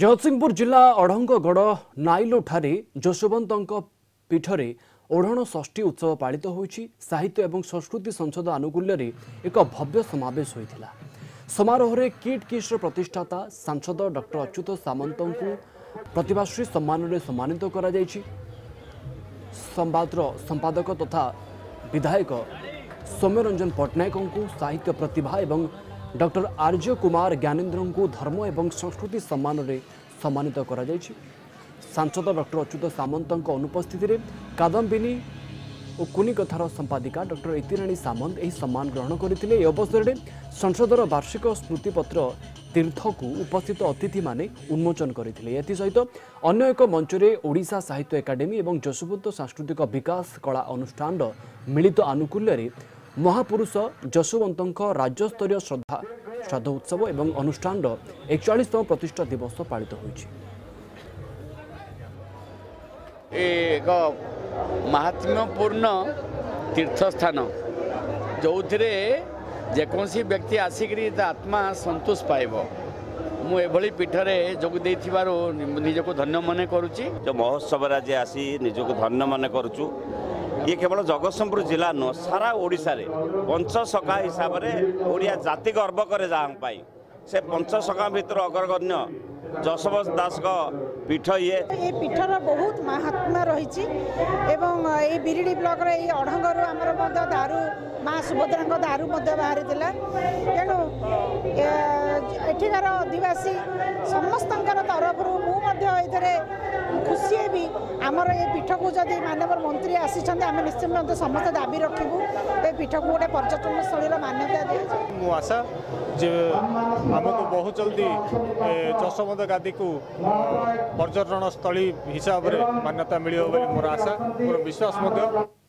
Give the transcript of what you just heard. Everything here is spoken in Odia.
ଜଗତସିଂହପୁର ଜିଲ୍ଲା ଅଢ଼ଙ୍ଗଗଡ଼ ନାଇଲୋଠାରେ ଯଶୋବନ୍ତଙ୍କ ପୀଠରେ ଓଢ଼ଣ ଷଷ୍ଠୀ ଉତ୍ସବ ପାଳିତ ହୋଇଛି। ସାହିତ୍ୟ ଏବଂ ସଂସ୍କୃତି ସଂସଦ ଆନୁକୂଲ୍ୟରେ ଏକ ଭବ୍ୟ ସମାବେଶ ହୋଇଥିଲା। ସମାରୋହରେ କିଟ୍ କିସ୍ର ପ୍ରତିଷ୍ଠାତା ସାଂସଦ ଡକ୍ଟର ଅଚ୍ୟୁତ ସାମନ୍ତଙ୍କୁ ପ୍ରତିଭାଶ୍ରୀ ସମ୍ମାନରେ ସମ୍ମାନିତ କରାଯାଇଛି। ସମ୍ବାଦର ସମ୍ପାଦକ ତଥା ବିଧାୟକ ସୌମ୍ୟରଞ୍ଜନ ପଟ୍ଟନାୟକଙ୍କୁ ସାହିତ୍ୟ ପ୍ରତିଭା ଏବଂ ଡକ୍ଟର ଆର୍ଯ୍ୟ କୁମାର ଜ୍ଞାନେନ୍ଦ୍ରଙ୍କୁ ଧର୍ମ ଏବଂ ସଂସ୍କୃତି ସମ୍ମାନରେ ସମ୍ମାନିତ କରାଯାଇଛି ସାଂସଦ ଡକ୍ଟର ଅଚ୍ୟୁତ ସାମନ୍ତଙ୍କ ଅନୁପସ୍ଥିତିରେ କାଦମ୍ବିନୀ ଓ କୁନି କଥାର ସମ୍ପାଦିକା ଡକ୍ଟର ଇତିରାଣୀ ସାମନ୍ତ ଏହି ସମ୍ମାନ ଗ୍ରହଣ କରିଥିଲେ ଏହି ଅବସରରେ ସଂସଦର ବାର୍ଷିକ ସ୍ମୃତିପତ୍ର ତୀର୍ଥକୁ ଉପସ୍ଥିତ ଅତିଥିମାନେ ଉନ୍ମୋଚନ କରିଥିଲେ ଏଥିସହିତ ଅନ୍ୟ ଏକ ମଞ୍ଚରେ ଓଡ଼ିଶା ସାହିତ୍ୟ ଏକାଡେମୀ ଏବଂ ଯଶୋବନ୍ତ ସାଂସ୍କୃତିକ ବିକାଶ କଳା ଅନୁଷ୍ଠାନର ମିଳିତ ଆନୁକୂଲ୍ୟରେ ମହାପୁରୁଷ ଯଶୋବନ୍ତଙ୍କ ରାଜ୍ୟସ୍ତରୀୟ ଶ୍ରଦ୍ଧା ଶ୍ରାଦ୍ଧ ଉତ୍ସବ ଏବଂ ଅନୁଷ୍ଠାନର ଏକଚାଳିଶତମ ପ୍ରତିଷ୍ଠା ଦିବସ ପାଳିତ ହୋଇଛି ଏକ ମାହାତ୍ମ୍ୟପୂର୍ଣ୍ଣ ତୀର୍ଥସ୍ଥାନ ଯେଉଁଥିରେ ଯେକୌଣସି ବ୍ୟକ୍ତି ଆସିକରି ତା ଆତ୍ମା ସନ୍ତୋଷ ପାଇବ। ମୁଁ ଏଭଳି ପୀଠରେ ଯୋଗ ଦେଇଥିବାରୁ ନିଜକୁ ଧନ୍ୟ ମନେ କରୁଛି। ଯେଉଁ ମହୋତ୍ସବରେ ଆଜି ଆସି ନିଜକୁ ଧନ୍ୟ ମନେ କରୁଛୁ ଇଏ କେବଳ ଜଗତସିଂହପୁର ଜିଲ୍ଲା ନୁହଁ ସାରା ଓଡ଼ିଶାରେ। ପଞ୍ଚସଖା ହିସାବରେ ଓଡ଼ିଆ ଜାତି ଗର୍ବ କରେ ଯାହାଙ୍କ ପାଇଁ। ସେ ପଞ୍ଚସଖା ଭିତରୁ ଅଗ୍ରଗଣ୍ୟ ଯଶୋବନ୍ତ ଦାସଙ୍କ ପୀଠ ଇଏ। ଏ ପୀଠର ବହୁତ ମାହାତ୍ମ୍ୟ ରହିଛି ଏବଂ ଏଇ ବିରିଡ଼ି ବ୍ଲକର ଏଇ ଅଢ଼ଙ୍ଗରୁ ଆମର ମଧ୍ୟ ଦାରୁ ମା ସୁଭଦ୍ରାଙ୍କ ଦାରୁ ମଧ୍ୟ ବାହାରିଥିଲା। ତେଣୁ ଏଠିକାର ଅଧିବାସୀ ସମସ୍ତଙ୍କର ତରଫରୁ ମୁଁ ମଧ୍ୟ ଏଥିରେ ଖୁସି ହେବି ଆମର ଏ ପୀଠକୁ ଯଦି ମାନ୍ୟବର ମନ୍ତ୍ରୀ ଆସିଛନ୍ତି ଆମେ ନିଶ୍ଚିନ୍ତ ସମସ୍ତେ ଦାବି ରଖିବୁ ଏ ପୀଠକୁ ଗୋଟେ ପର୍ଯ୍ୟଟନସ୍ଥଳୀର ମାନ୍ୟତା ଦିଆଯାଉ। ମୁଁ ଆଶା ଯେ ଆମକୁ ବହୁତ ଜଲ୍ଦି ଯଶୋବନ୍ତ ଗାଦିକୁ ପର୍ଯ୍ୟଟନସ୍ଥଳୀ ହିସାବରେ ମାନ୍ୟତା ମିଳିବ ବୋଲି ମୋର ଆଶା ମୋର ବିଶ୍ୱାସ ମଧ୍ୟ।